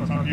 Masa.